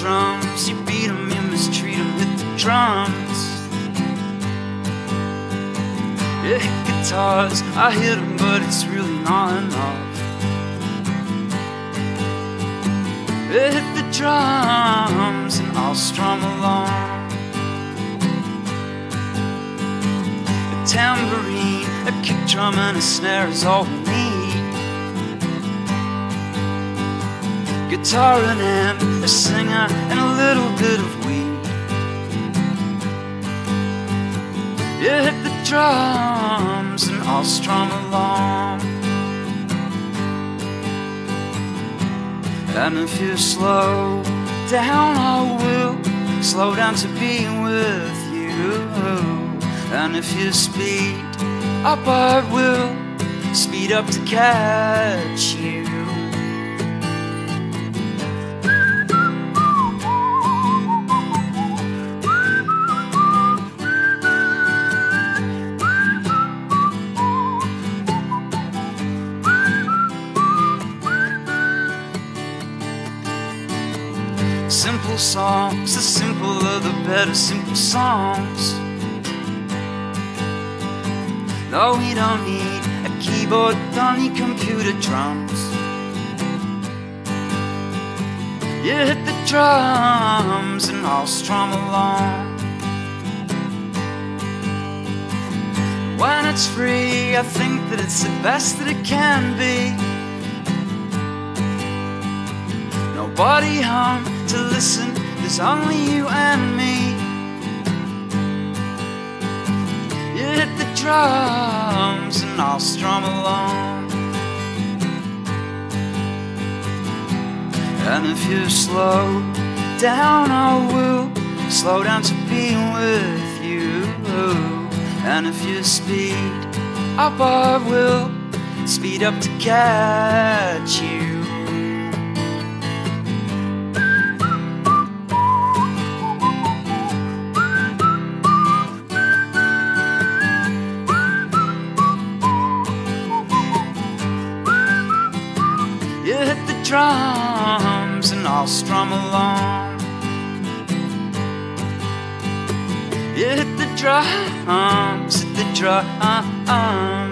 drums, you beat them, you mistreat them, hit the drums. You hit guitars, I hit them, but it's really not enough. You hit the drums, and I'll strum along. A tambourine, a kick drum, and a snare is all we need. Guitar and amp, a singer, and a little bit of weed. You hit the drums, and I'll strum along. And if you slow down, I will slow down to be with you. And if you speed up, I will speed up to catch you. Simple songs, the simpler the better, simple songs. No, we don't need a keyboard, don't need computer drums. You hit the drums and I'll strum along. When it's free, I think that it's the best that it can be. Nobody home to listen, there's only you and me. You hit the drums and I'll strum along. And if you slow down, I will slow down to be with you. And if you speed up, I will speed up to catch you. You drums and I'll strum along. Hit the drums, hit the drums.